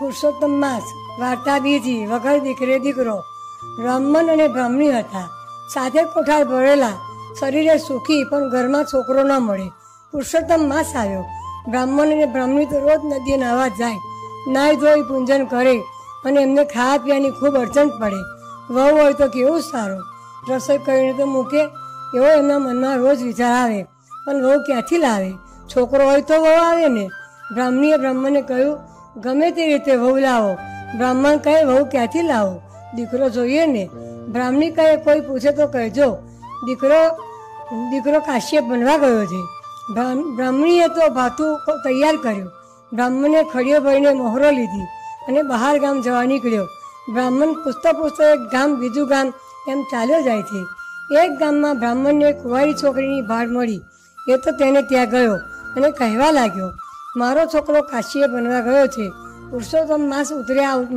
પુરુષોત્તમ માસ, વાર્તા બીજી વગર દીકરે, દીકરો. બ્રાહ્મણ અને બ્રાહ્મણી હતા. સાથે કોઠાર ભરેલા, શરીરે સુખી, પણ ઘરમાં છોકરો ન મળે. પુરુષોત્તમ માસ આવ્યો. બ્રાહ્મણ અને બ્રાહ્મણી તો રોજ નદીએ નાહવા જાય. નાહી ધોઈ પૂંજન કરે અને એમને ખાવા પીવાની ખૂબ અડચણ પડે. વહુ હોય તો કેવું સારું? રસોઈ કરીને તો મૂકે. એવો એમના મનમાં રોજ વિચાર આવે. પણ વહુ ક્યાંથી લાવે? છોકરો હોય તો વહુ આવે ને? બ્રાહ્મણીએ બ્રાહ્મણને કહ્યું ગમે તે રીતે વહુ લાવો. બ્રાહ્મણ કહે, વહુ ક્યાંથી લાવો? દીકરો જોઈએ ને. બ્રાહ્મણી કહે, કોઈ પૂછે તો કહેજો. દીકરો દીકરો કાશ્યપ બનવા ગયો છે. બ્રાહ્મણીએ તો ભાતું તૈયાર કર્યું. બ્રાહ્મણે ખડીઓ ભરીને મોહરો લીધી અને બહાર ગામ જવા નીકળ્યો. બ્રાહ્મણ પૂછતા પૂછતા એક ગામ, બીજું ગામ એમ ચાલ્યો જાય છે. એક ગામમાં બ્રાહ્મણને કુંવારી છોકરીની ભાર મળી. એ તો તેને ત્યાં ગયો અને કહેવા લાગ્યો મારો છોકરો કાશીએ બનવા ગયો છે. પુરુષોત્તમ માસ ઉતર્યા આવ-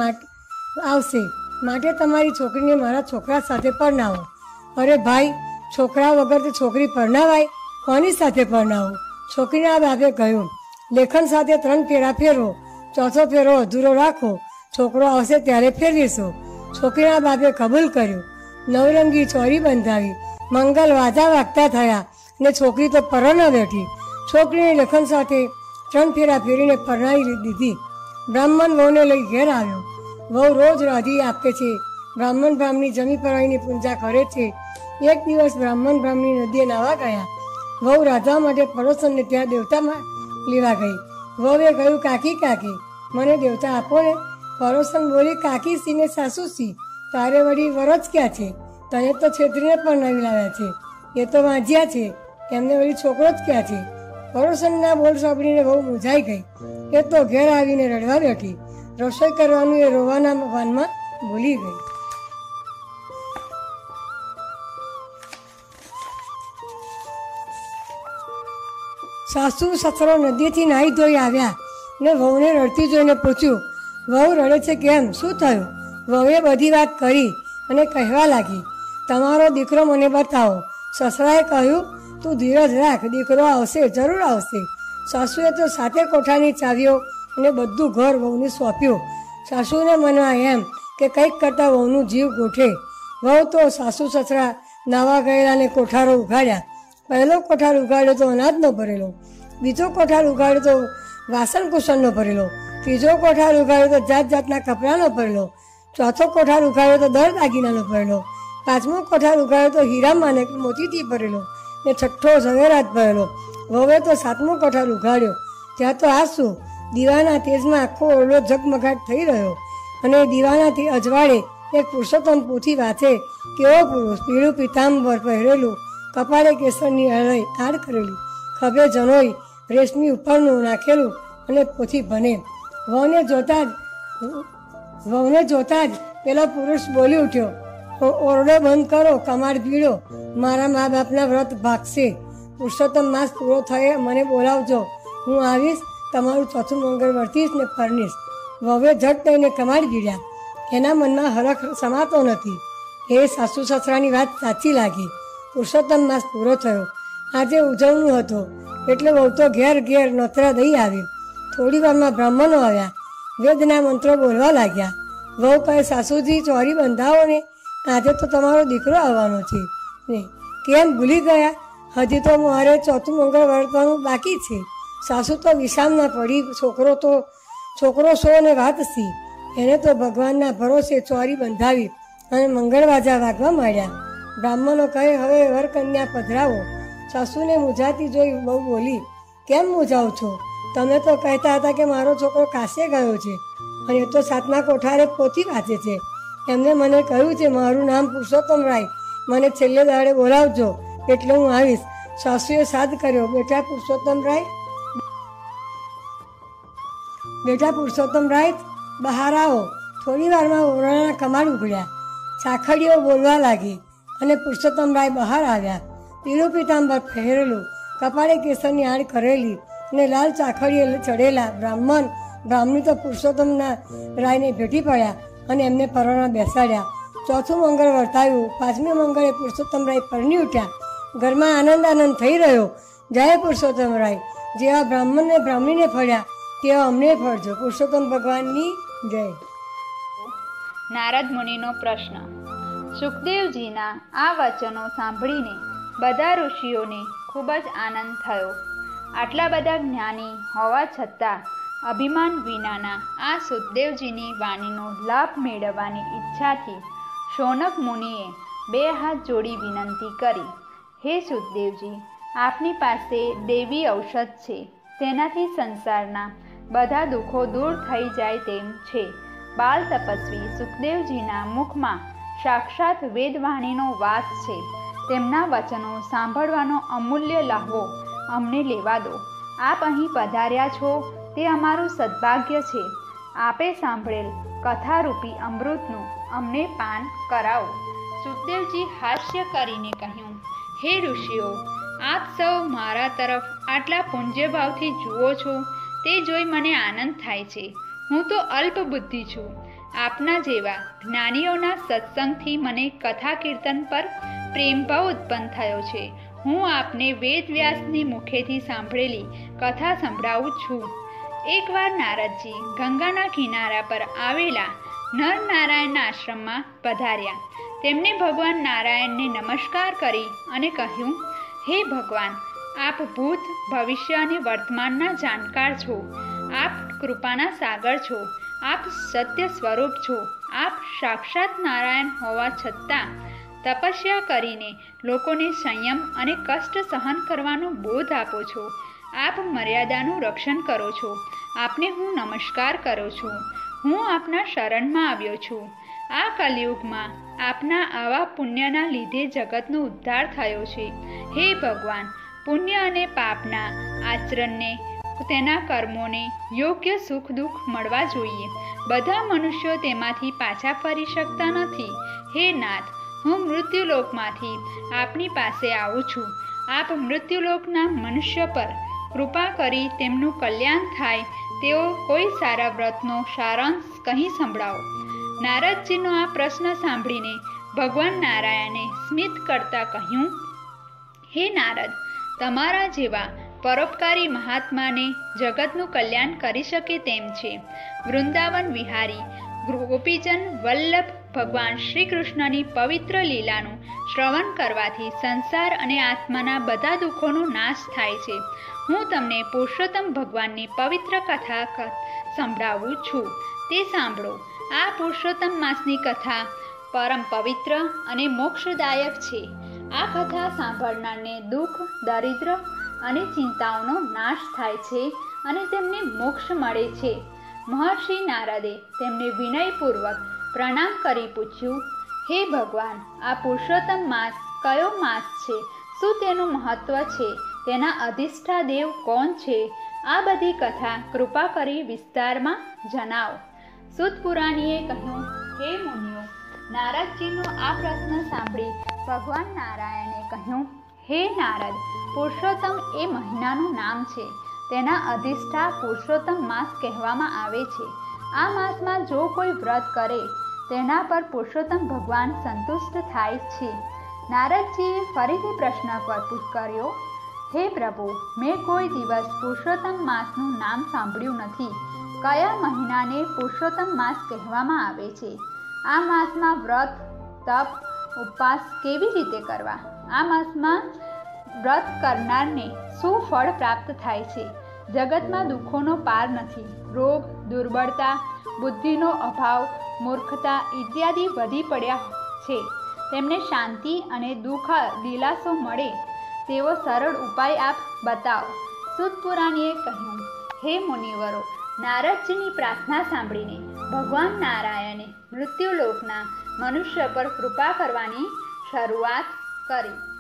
આવશે. માટે તમારી છોકરીને મારા છોકરા સાથે પરણાવો. અરે ભાઈ, છોકરા વગર તો છોકરી પરણાવાય? કોની સાથે પરણાવો? છોકરીના બાપે કહ્યું લેખન સાથે ત્રણ ફેરા ફેરવો. ચોથો ફેરો અધૂરો રાખો. છોકરો આવશે ત્યારે ફેરવીશું. છોકરીના બાપે કબૂલ કર્યું. નવરંગી ચોરી બંધાવી. મંગલ વાજા વાગતા થયા ને છોકરી તો પર ન બેઠી. છોકરીને લેખન સાથે ત્રણ ફેરા ફેરીને પરણાવી દીધી. બ્રાહ્મણ વહુને લઈ ઘેર આવ્યો. વહુ રોજ રાધી આપે છે. બ્રાહ્મણ બ્રાહ્મણી જમી પરાવીની પૂજા કરે છે. એક દિવસ બ્રાહ્મણ બ્રાહ્મણી નદીએ નાવા ગયા. વહુ રાધા માટે પડોશનને ત્યાં દેવતામાં લેવા ગઈ. વહુએ કહ્યું, કાકી કાકી, મને દેવતા આપો ને. પડોશન બોલી, કાકી સી ને સાસુ સી. તારે વળી વરજ ક્યાં છે? તને તો છેતરીને પણ નવી લાવ્યા છે. એ તો વાંજ્યા છે. એમને વળી છોકરો જ ક્યાં છે? પડોશનના બોલ સાંભળીને બહુ મૂંઝાઈ ગઈ. એ તો ઘેર આવીને રડવા બેઠી. રસોઈ કરવાનું એ રોવાના વાનમાં ભૂલી ગઈ. સાસુ સસરો નદીથી નાહી ધોઈ આવ્યા ને વહુને રડતી જોઈને પૂછ્યું, વહુ રડે છે કેમ? શું થયું? વહુએ બધી વાત કરી અને કહેવા લાગી, તમારો દીકરો મને બતાવો. સસરાએ કહ્યું તું ધીરજ રાખ, દીકરો આવશે, જરૂર આવશે. સાસુએ તો સાતે કોઠાની ચાવીઓ અને બધું ઘર વહુને સોંપ્યું. સાસુને મનમાં એમ કે કંઈક કરતાં વહુનું જીવ ગોઠે. વહુ તો સાસુ સસરા નાવા ગયેલાને કોઠારો ઉઘાડ્યા. પહેલો કોઠાર ઉગાડ્યો તો અનાજનો ભરેલો. બીજો કોઠાર ઉગાડ્યો તો વાસણ કુસણનો ભરેલો. ત્રીજો કોઠાર ઉગાડ્યો તો જાત જાતના કપડાનો ભરેલો. ચોથો કોઠાર ઉગાડ્યો તો દર દાગીનાનો ભરેલો. પાંચમો કોઠાર ઉગાડ્યો તો હીરામાં ને મોતીથી ભરેલો. ને છઠ્ઠો ઝવેરાત ભરેલો. વવે તો સાતમો કઠાર ઉગાડ્યો ત્યાં તો આ શું દીવાના તેજમાં આખો ઓલો ઝગમગાટ થઈ રહ્યો. અને દીવાનાથી અજવાળે એક પુરુષોત્તમ પોથી વાંચે, કેવો પુરુષ? પીળું પીતાંબર પહેરેલું, કપાળે કેસરની હળઈ આડ કરેલી. ખભે જનોઈ, રેશમી ઉપરનું નાખેલું અને પોથી ભને. વહુને જોતા જ, વહુને જોતા જ પેલો પુરુષ બોલી ઉઠ્યો "ઓ- ઓરડો બંધ કરો, કમાડ પીડો. મારા મા બાપના વ્રત ભાગશે. પુરુષોત્તમ માસ પૂરો થયે મને બોલાવજો. હું આવીશ, તમારું ચોથું મંગળ વર્તીશ ને ફરનીશ વવે ઝટ થઈને કમાડ પીડ્યા. એના મનમાં હરખ સમાતો નથી. એ સાસુ સસરાની વાત સાચી લાગી. પુરુષોત્તમ માસ પૂરો થયો. આજે ઉજવણું હતું. એટલે વહુ તો ઘેર ઘેર નોતરા દઈ આવ્યો. થોડી વારમાં બ્રાહ્મણો આવ્યા. વેદના મંત્રો બોલવા લાગ્યા. વહુ કહે સાસુજી ચોરી બંધાવો ને આજે તો તમારો દીકરો આવવાનો છે. ને કેમ ભૂલી ગયા? હજી તો મારે ચોથું મંગળ વર્તવાનું બાકી છે. સાસુ તો વિશામના પડી, છોકરો તો, છોકરો સો ને વાત સી. એને તો ભગવાનના ભરોસે ચોરી બંધાવી અને મંગળવાજા વાગવા માંડ્યા. બ્રાહ્મણો કહે, હવે વરકન્યા પધરાવો. સાસુને મૂંઝાતી જોઈ બહુ બોલી, કેમ મૂંઝાવ છો? તમે તો કહેતા હતા કે મારો છોકરો કાશે ગયો છે. અને એ તો સાતમા કોઠારે પોથી વાંચે છે. એમને મને કહ્યું છે, મારું નામ પુરુષોત્તમ રાય. મને છેલ્લે દાડે બોલાવજો, એટલે હું આવીશ. સાસુએ સાદ કર્યો, બેટા પુરુષોત્તમ રાય, બેટા પુરુષોત્તમ રાય, બહાર આવો. થોડી વારમાં ઓરડાના કમાડ ઉઘડ્યા. ચાખડીઓ બોલવા લાગી અને પુરુષોત્તમ રાય બહાર આવ્યા. પીળું પીતાંબર પહેરેલું કપાળે કેસરની આડ કરેલી અને લાલ ચાખડીએ ચડેલા બ્રાહ્મણ, બ્રાહ્મણી તો પુરુષોત્તમના રાયને ભેટી પડ્યા. અને એમને પરવાના બેસાડ્યા. ચોથું મંગળ વર્તાયું. પાંચમી મંગળે પુરુષોત્તમ રાય પરણી ઉઠ્યા. ઘરમાં આનંદ આનંદ થઈ રહ્યો. જય પુરુષોત્તમ રાય. જેવા બ્રાહ્મણને બ્રાહ્મણીને ફળ્યા, તેવા અમને ફળજો. પુરુષોત્તમ ભગવાનની જય. નારદ મુનિનો પ્રશ્ન. સુખદેવજીના આ વચનો સાંભળીને બધા ઋષિઓને ખૂબ જ આનંદ થયો. આટલા બધા જ્ઞાની હોવા છતાં અભિમાન વિનાના આ સુખદેવજીની વાણીનો લાભ મેળવવાની ઈચ્છાથી શૌનક મુનિએ બે હાથ જોડી વિનંતી કરી, હે સુખદેવજી, આપની પાસે દેવી ઔષધ છે. તેનાથી સંસારના બધા દુઃખો દૂર થઈ જાય તેમ છે. બાલ તપસ્વી સુખદેવજીના મુખમાં સાક્ષાત વેદવાણીનો વાસ છે. તેમના વચનો સાંભળવાનો અમૂલ્ય લાહવો અમને લેવા દો. આપ અહીં પધાર્યા છો તે અમારું સદભાગ્ય છે. આપે સાંભળેલ કથારૂપી અમૃતનું અમને પાન કરાવો. સુખદેવજી હાસ્ય કરીને કહ્યું, હે ઋષિઓ, આપ સૌ મારા તરફ આટલા પુંજ્યભાવથી જુઓ છો, તે જોઈ મને આનંદ થાય છે. હું તો અલ્પ બુદ્ધિ છું. આપના જેવા જ્ઞાનીઓના સત્સંગથી મને કથા કીર્તન પર પ્રેમભાવ ઉત્પન્ન થયો છે. હું આપને વેદવ્યાસની મુખેથી સાંભળેલી કથા સંભળાવું છું. એકવાર નારદજી ગંગાના કિનારા પર આવેલા નર નારાયણના આશ્રમમાં પધાર્યા. તેમણે ભગવાન નારાયણને નમસ્કાર કરી અને કહ્યું, હે ભગવાન, આપ ભૂત, ભવિષ્ય અને વર્તમાનના જાણકાર છો. આપ કૃપાના સાગર છો. આપ સત્ય સ્વરૂપ છો. આપ સાક્ષાત નારાયણ હોવા છતાં તપસ્યા કરીને લોકોને સંયમ અને કષ્ટ સહન કરવાનો બોધ આપો છો. આપ મર્યાદાનું રક્ષણ કરો છો. આપને હું નમસ્કાર કરું છું. હું આપના શરણમાં આવ્યો છું. આ કલયુગમાં આપના આવા પુણ્યના લીધે જગતનો ઉદ્ધાર થયો છે. હે ભગવાન, પુણ્ય અને પાપના આચરણને, તેના કર્મોને યોગ્ય સુખ દુઃખ મળવા જોઈએ. બધા મનુષ્યો તેમાંથી પાછા ફરી શકતા નથી. હે નાથ, હું મૃત્યુલોકમાંથી આપની પાસે આવું છું. આપ મૃત્યુલોકના મનુષ્ય પર કૃપા કરી તેમનું કલ્યાણ થાય, તેઓ કોઈ સારા વ્રતનો સારાંશ કહી સંભળાવો. નારદજીનો આ પ્રશ્ન સાંભળીને ભગવાન નારાયણે સ્મિત કરતા કહ્યું, હે નારદ, તમારા જેવા પરોપકારી મહાત્માને જગતનું કલ્યાણ કરી શકે તેમ છે. વૃંદાવન વિહારી ગોપીજન વલ્લભ ભગવાન શ્રી કૃષ્ણની પવિત્ર લીલાનું શ્રવણ કરવાથી સંસાર અને આત્માના બધા દુઃખોનો નાશ થાય છે. હું તમને પુરુષોત્તમ ભગવાનની પવિત્ર કથા સંભળાવું છું. તે સાંભળો. આ પુરુષોત્તમ માસની કથા પરમ પવિત્ર અને મોક્ષદાયક છે. આ કથા સાંભળનારને દુઃખ, દરિદ્ર અને ચિંતાઓનો નાશ થાય છે અને તેમને મોક્ષ મળે છે. મહર્ષિ નારદે તેમને વિનયપૂર્વક પ્રણામ કરી પૂછ્યું, હે ભગવાન, આ પુરુષોત્તમ માસ કયો માસ છે? શું તેનું મહત્વ છે? તેના અધિષ્ઠા દેવ કોણ છે? આ બધી કથા કૃપા કરી વિસ્તારમાં જણાવો. સુત પુરાણીએ કહ્યું, હે મુનિઓ, નારદજીનો આ પ્રશ્ન સાંભળી ભગવાન નારાયણે કહ્યું, હે નારદ, પુરુષોત્તમ એ મહિનાનું નામ છે. તેના અધિષ્ઠા પુરુષોત્તમ માસ કહેવામાં આવે છે. આ માસમાં જો કોઈ વ્રત કરે, તેના પર પુરુષોત્તમ ભગવાન સંતુષ્ટ થાય છે. નારદજીએ ફરીથી પ્રશ્ન કર્યો, હે પ્રભુ, મેં કોઈ દિવસ પુરુષોત્તમ માસનું નામ સાંભળ્યું નથી. કયા મહિનાને પુરુષોત્તમ માસ કહેવામાં આવે છે? આ માસમાં વ્રત, તપ, ઉપવાસ કેવી રીતે કરવા? આ માસમાં વ્રત કરનારને શું ફળ પ્રાપ્ત થાય છે? જગતમાં દુઃખોનો પાર નથી. રોગ, દુર્બળતા બુદ્ધિનો અભાવ, મૂર્ખતા ઇત્યાદિ વધી પડ્યા છે. તેમને શાંતિ અને દુઃખ, દિલાસો મળે. તેવો સરળ ઉપાય આપ બતાવો. સુતપુરાણીએ કહ્યું, હે મુનિવરો, નારદજીની પ્રાર્થના સાંભળીને ભગવાન નારાયણે મૃત્યુલોકના મનુષ્ય પર કૃપા કરવાની શરૂઆત કરી.